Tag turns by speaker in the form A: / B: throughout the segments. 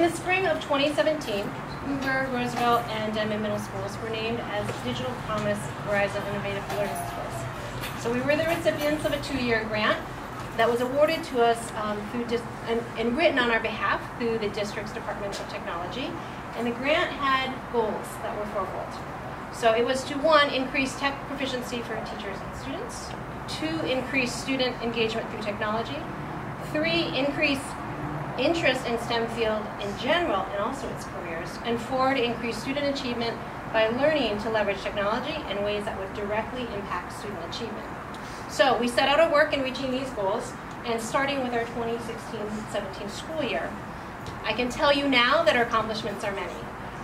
A: In the spring of 2017, Hoover, Roosevelt, and Denman Middle Schools were named as Digital Promise Verizon Innovative Learning Schools. So we were the recipients of a two-year grant that was awarded to us um, and, and written on our behalf through the district's Department of Technology. And the grant had goals that were fourfold. So it was to one, increase tech proficiency for teachers and students, two, increase student engagement through technology, three, increase interest in STEM field in general and also its careers, and four, to increase student achievement by learning to leverage technology in ways that would directly impact student achievement. So we set out our work in reaching these goals, and starting with our 2016-17 school year, I can tell you now that our accomplishments are many.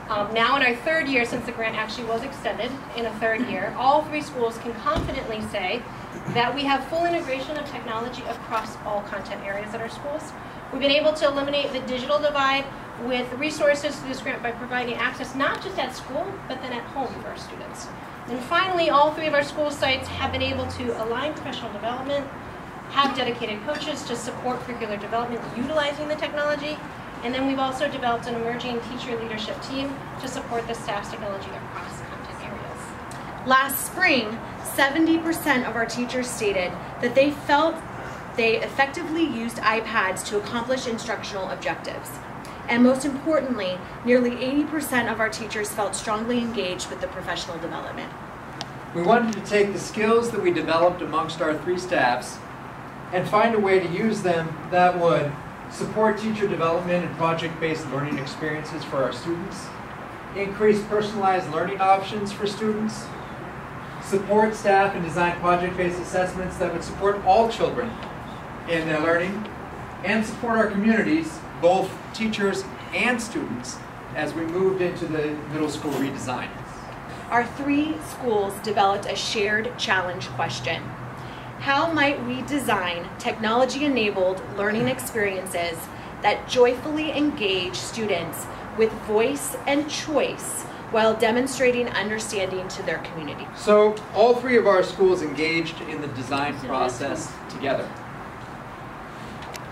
A: Um, now in our third year, since the grant actually was extended in a third year, all three schools can confidently say that we have full integration of technology across all content areas at our schools. We've been able to eliminate the digital divide with resources through this grant by providing access not just at school, but then at home for our students. And finally, all three of our school sites have been able to align professional development, have dedicated coaches to support curricular development utilizing the technology, and then we've also developed an emerging teacher leadership team to support the staff's technology across content areas.
B: Last spring, 70% of our teachers stated that they felt they effectively used iPads to accomplish instructional objectives. And most importantly, nearly 80% of our teachers felt strongly engaged with the professional development.
C: We wanted to take the skills that we developed amongst our three staffs and find a way to use them that would support teacher development and project-based learning experiences for our students, increase personalized learning options for students, support staff and design project-based assessments that would support all children in their learning, and support our communities, both teachers and students, as we moved into the middle school redesign.
B: Our three schools developed a shared challenge question. How might we design technology-enabled learning experiences that joyfully engage students with voice and choice while demonstrating understanding to their community?
C: So all three of our schools engaged in the design process together.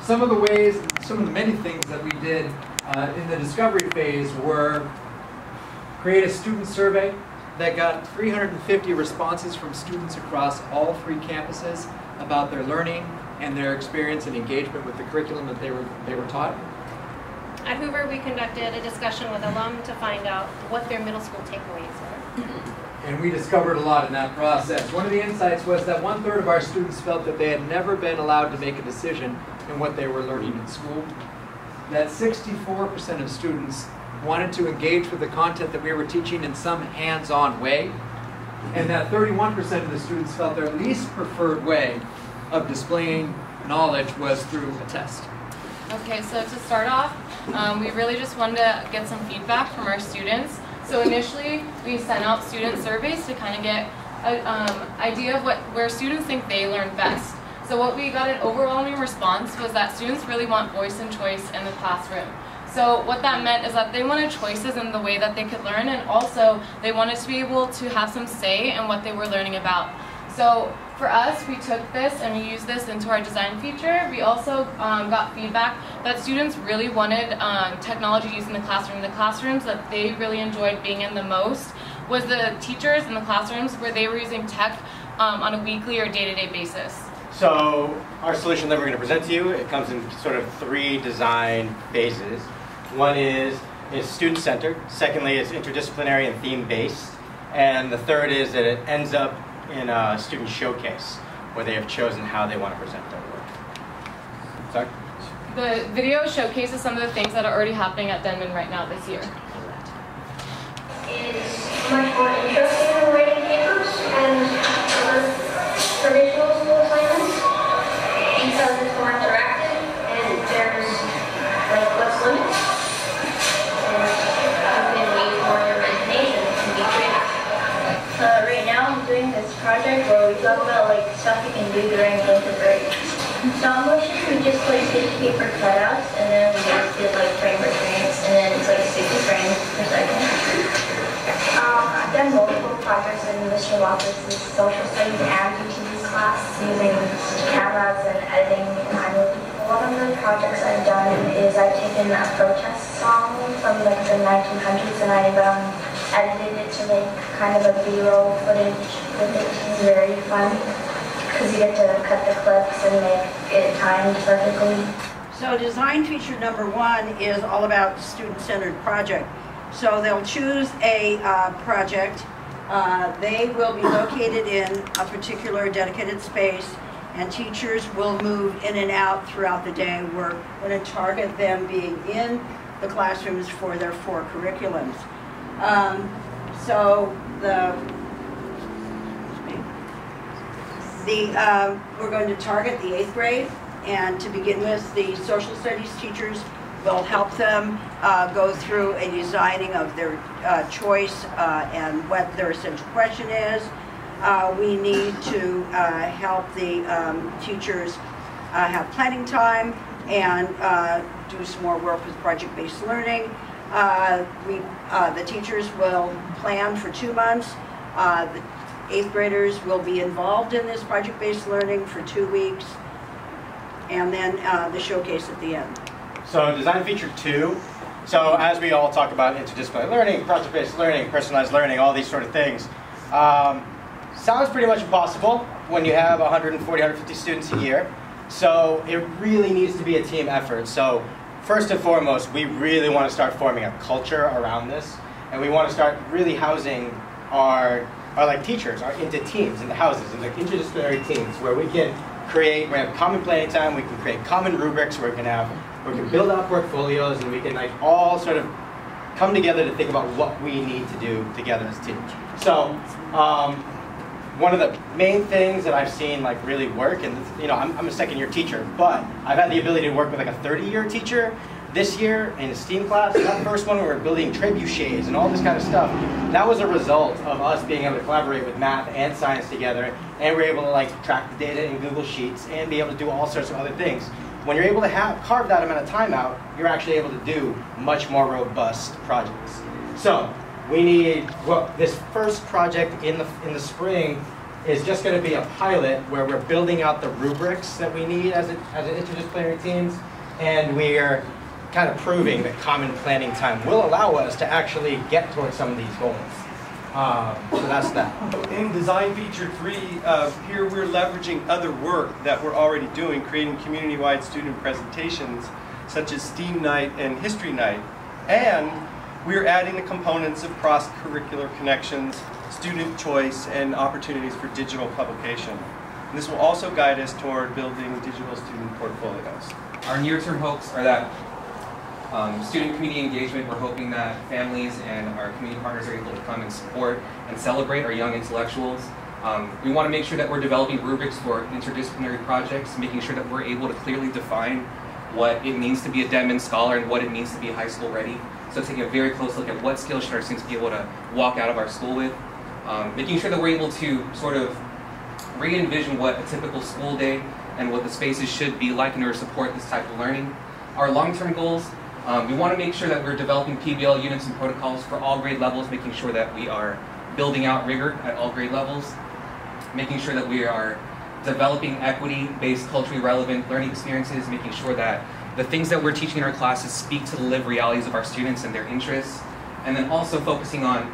C: Some of the ways, some of the many things that we did uh, in the discovery phase were create a student survey that got 350 responses from students across all three campuses about their learning and their experience and engagement with the curriculum that they were, they were taught.
A: At Hoover, we conducted a discussion with alum to find out what their middle school takeaways were.
C: And we discovered a lot in that process. One of the insights was that one third of our students felt that they had never been allowed to make a decision in what they were learning in school. That 64% of students wanted to engage with the content that we were teaching in some hands-on way. And that 31% of the students felt their least preferred way of displaying knowledge was through a test.
D: Okay, so to start off, um, we really just wanted to get some feedback from our students. So initially, we sent out student surveys to kind of get an um, idea of what where students think they learn best. So what we got an overwhelming response was that students really want voice and choice in the classroom. So what that meant is that they wanted choices in the way that they could learn and also they wanted to be able to have some say in what they were learning about. So for us, we took this and we used this into our design feature. We also um, got feedback that students really wanted um, technology used in the classroom. The classrooms that they really enjoyed being in the most was the teachers in the classrooms where they were using tech um, on a weekly or day-to-day -day basis.
E: So our solution that we're going to present to you, it comes in sort of three design phases. One is, is student-centered. Secondly, it's interdisciplinary and theme-based. And the third is that it ends up in a student showcase where they have chosen how they want to present their work. Sorry?
D: The video showcases some of the things that are already happening at Denman right now this year.
F: It's much more interesting project where we talk about like stuff you can do during winter break. Stop motion, we just like did paper cutouts and then we just did like frame per frame and then it's like 60 frames per second. Um, I've done multiple projects in Mr. Lopez's social studies and teaching class using cameras and editing and iMovie. One of the projects I've done is I've taken a protest song from like the 1900s, and I've um, edited it to make kind of a B-roll footage with it. It's very fun because you get to cut the clips and make it timed perfectly.
G: So design feature number one is all about student-centered project. So they'll choose a uh, project. Uh, They will be located in a particular dedicated space, and teachers will move in and out throughout the day. We're going to target them being in the classrooms for their four curriculums. Um, So the The, uh, we're going to target the eighth grade, and to begin with, the social studies teachers will help them uh, go through a designing of their uh, choice uh, and what their essential question is. Uh, We need to uh, help the um, teachers have planning time and do some more work with project-based learning. Uh, We, uh, the teachers will plan for two months. Uh, The Eighth graders will be involved in this project-based learning for two weeks, and then uh, the showcase at the end.
E: So design feature two. So as we all talk about interdisciplinary learning, project-based learning, personalized learning, all these sort of things, um, sounds pretty much impossible when you have 140, 150 students a year. So it really needs to be a team effort. So first and foremost, we really want to start forming a culture around this, and we want to start really housing our, our like teachers are into teams, into houses, into interdisciplinary teams where we can create, we have common planning time, we can create common rubrics, where we can have, we can build out portfolios, and we can like all sort of come together to think about what we need to do together as a team. So, um, one of the main things that I've seen like really work, and you know, I'm, I'm a second year teacher, but I've had the ability to work with like a 30 year teacher this year in a STEAM class. That first one we were building trebuchets and all this kind of stuff. That was a result of us being able to collaborate with math and science together, and we're able to like track the data in Google Sheets and be able to do all sorts of other things. When you're able to have, carve that amount of time out, you're actually able to do much more robust projects. So we need well, this first project in the in the spring is just going to be a pilot where we're building out the rubrics that we need as a, as an interdisciplinary teams, and we're kind of proving that common planning time will allow us to actually get towards some of these goals. Um, so that's that.
H: In design feature three, uh, here we're leveraging other work that we're already doing, creating community-wide student presentations such as STEAM night and history night. And we're adding the components of cross-curricular connections, student choice, and opportunities for digital publication. And this will also guide us toward building digital student portfolios.
I: Our near-term hopes are that um, student community engagement, we're hoping that families and our community partners are able to come and support and celebrate our young intellectuals. Um, we want to make sure that we're developing rubrics for interdisciplinary projects, making sure that we're able to clearly define what it means to be a Denman scholar and what it means to be high school ready. So taking a very close look at what skills should our students be able to walk out of our school with. Um, making sure that we're able to sort of re-envision what a typical school day and what the spaces should be like in order to support this type of learning. Our long-term goals, um, we want to make sure that we're developing PBL units and protocols for all grade levels, making sure that we are building out rigor at all grade levels, making sure that we are developing equity-based culturally relevant learning experiences, making sure that the things that we're teaching in our classes speak to the lived realities of our students and their interests, and then also focusing on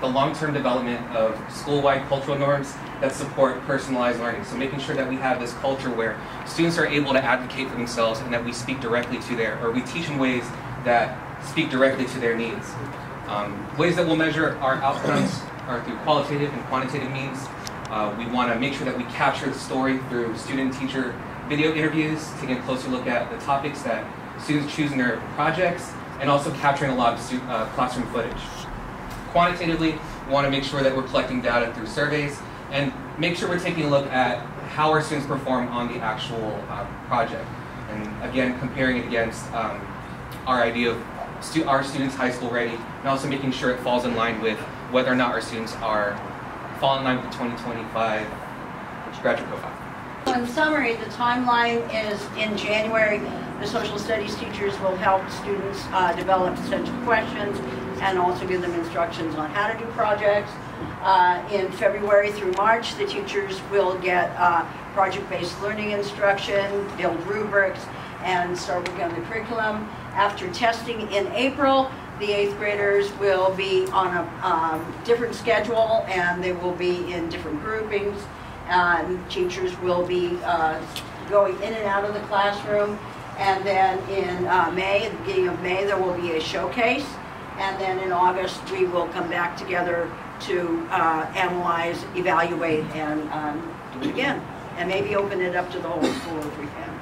I: the long-term development of school-wide cultural norms that support personalized learning. So making sure that we have this culture where students are able to advocate for themselves and that we speak directly to their, or we teach in ways that speak directly to their needs. Um, ways that we'll measure our outcomes are through qualitative and quantitative means. Uh, we want to make sure that we capture the story through student-teacher video interviews, taking a closer look at the topics that students choose in their projects, and also capturing a lot of uh, classroom footage. Quantitatively, we want to make sure that we're collecting data through surveys and make sure we're taking a look at how our students perform on the actual uh, project. And again, comparing it against um, our idea of stu- our students high school ready, and also making sure it falls in line with whether or not our students are fall in line with the 2025 graduate profile.
G: So in summary, the timeline is in January, the social studies teachers will help students uh, develop essential questions and also give them instructions on how to do projects. Uh, In February through March, the teachers will get uh, project-based learning instruction, build rubrics, and start working on the curriculum. After testing in April, the eighth graders will be on a um, different schedule and they will be in different groupings. And teachers will be uh, going in and out of the classroom. And then in uh, May, at the beginning of May, there will be a showcase. And then in August, we will come back together to uh, analyze, evaluate, and um, do it again. And maybe open it up to the whole school if we can.